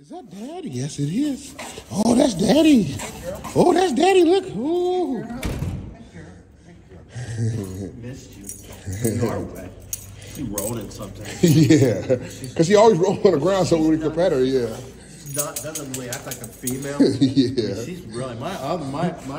Is that daddy? Yes, it is. Oh, that's daddy. Oh, that's daddy. Look. Ooh. Missed you. You are wet. She rolled it sometimes. yeah. Because she always rolls on the ground so we can pet her. Yeah. Not, doesn't really act like a female. yeah. She's really my uh, my my